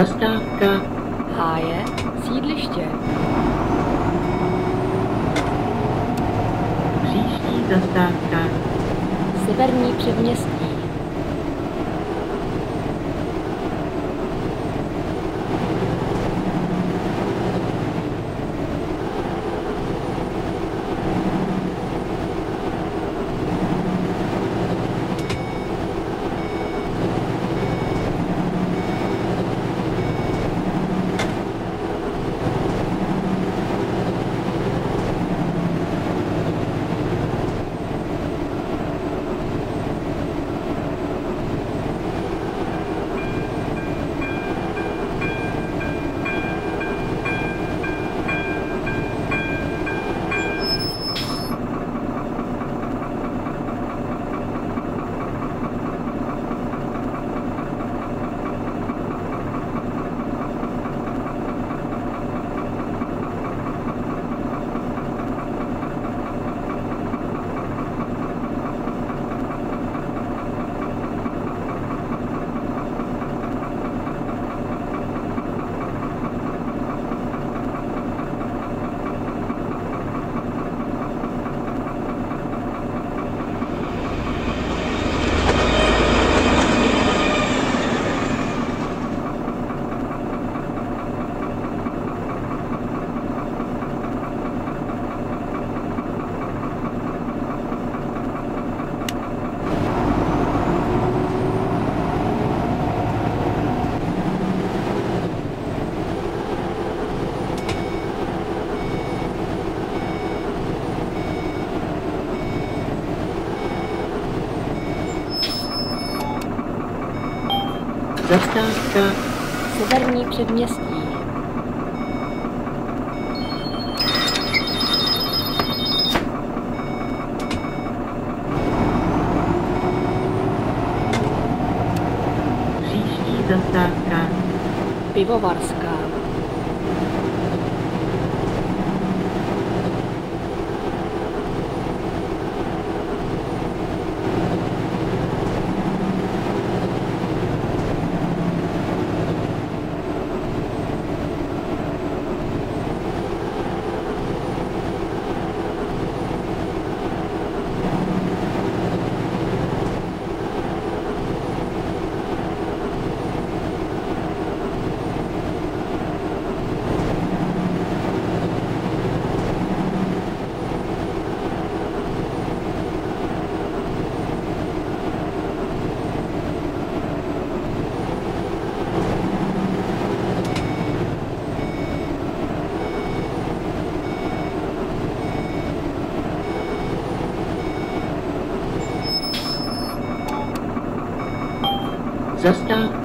Zastávka. Háje, sídliště. Příští zastávka. Severní předměstí. Zastávka. Severní předměstí. Příští zastávka. Pivovarská.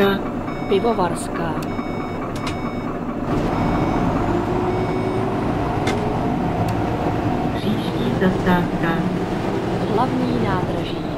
Zastávka. Pivovarská. Příští zastávka. Hlavní nádraží.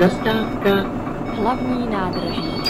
Zastávka. Hlavní nádraží.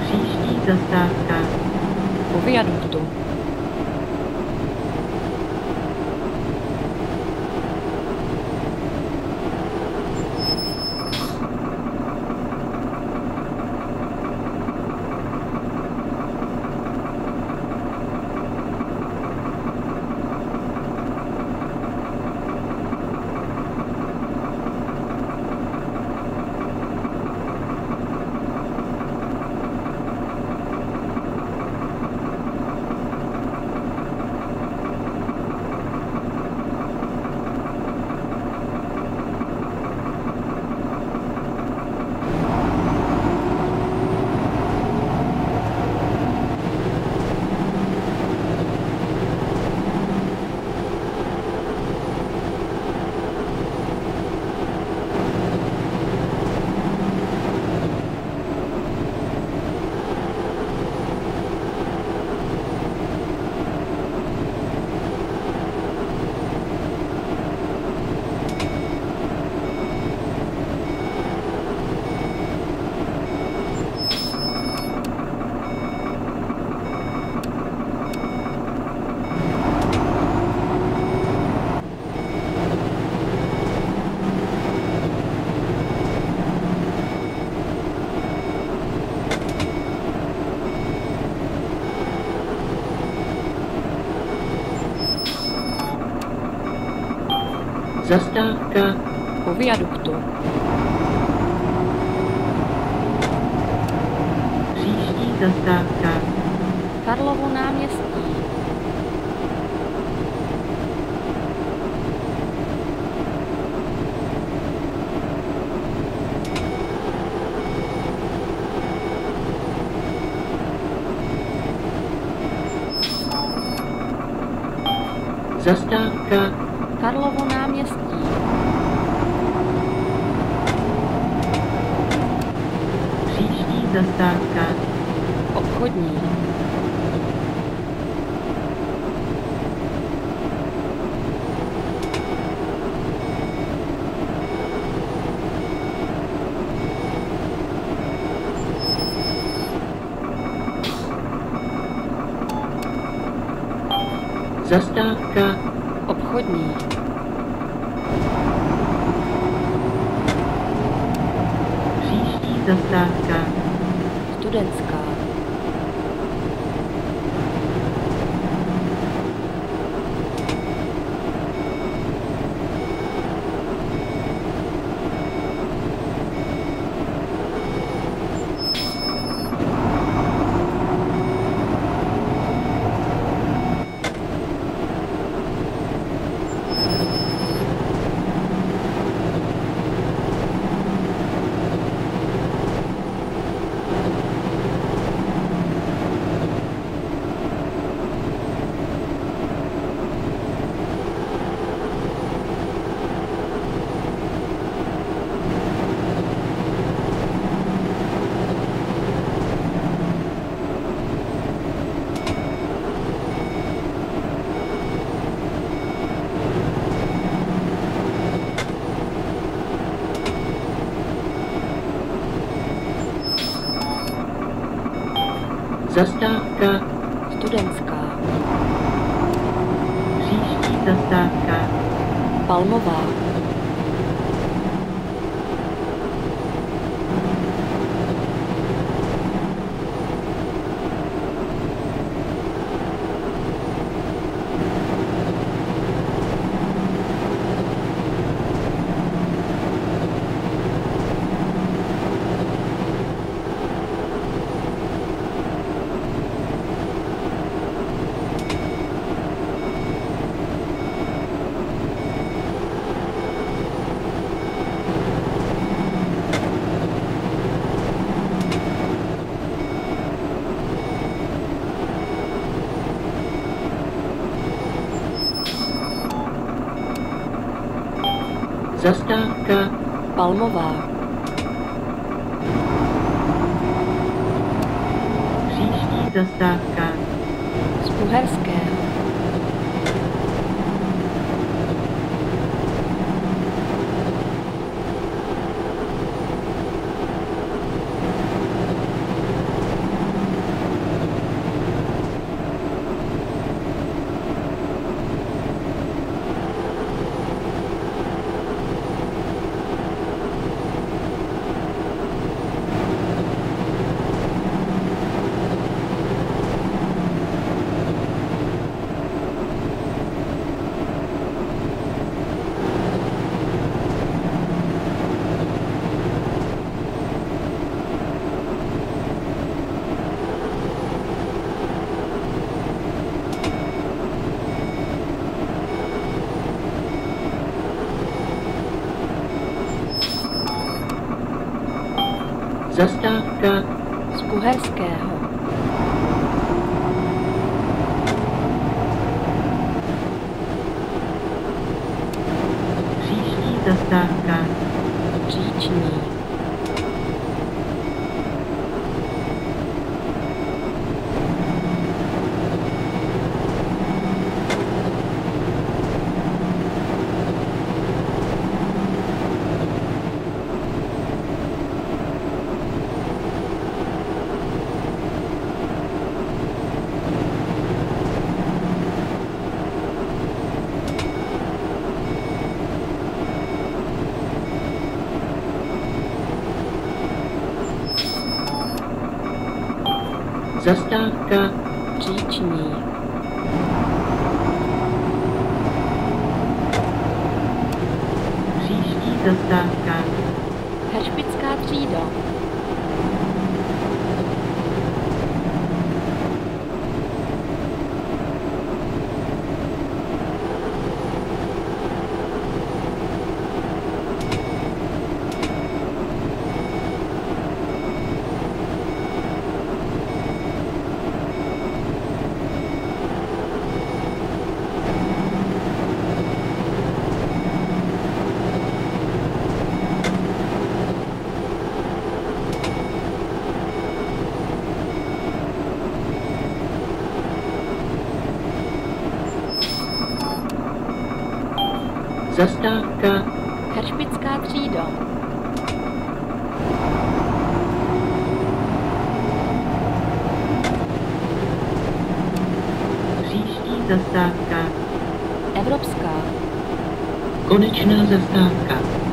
Příští zastávka. Po viaduktu. Zastávka Po viaduktu. příští zastávka Karlovo náměstí. Zastávka Karlovo náměstí. příští zastávka Obchodní. Zastávka Obchodní. Příští zastávka Studentská. Zastávka Studentská. příští zastávka Palmová. Zastávka Palmová. příští zastávka Z Uherského. Zastávka Z Uherského. příští zastávka Říční. Zastávka Příční. Příští zastávka. Zastávka Heršpická třída. příští zastávka. Evropská. Konečná zastávka.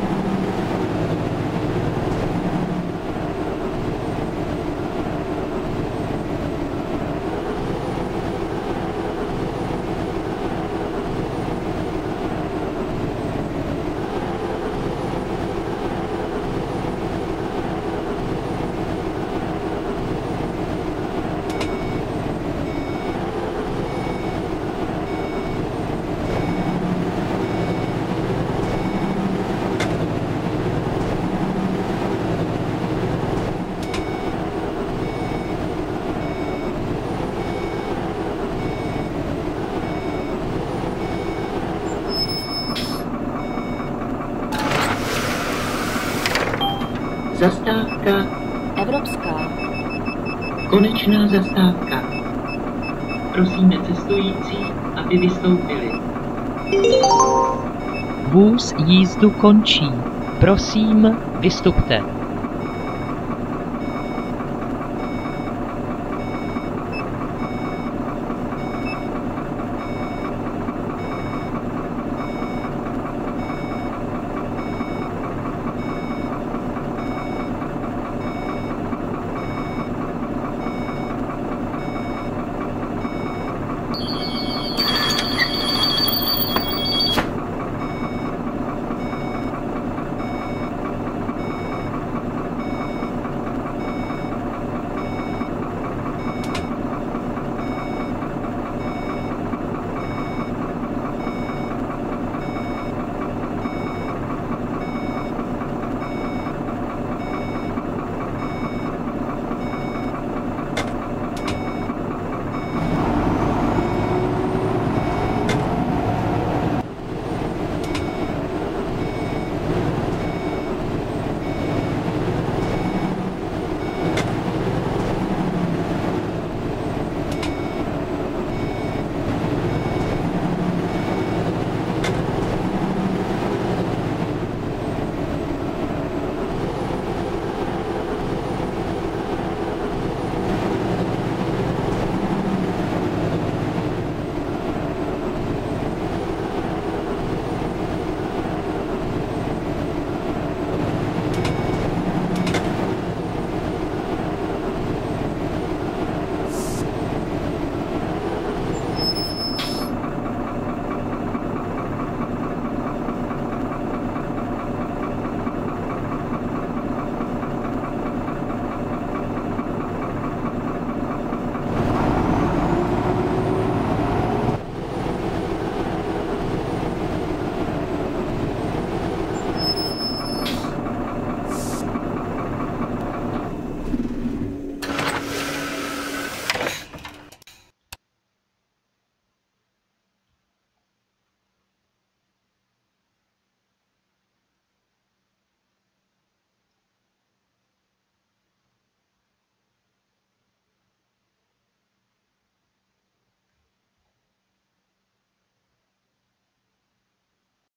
Zastávka. Evropská. Konečná zastávka. Prosíme cestující, aby vystoupili. Vůz jízdu končí. Prosím, vystupte.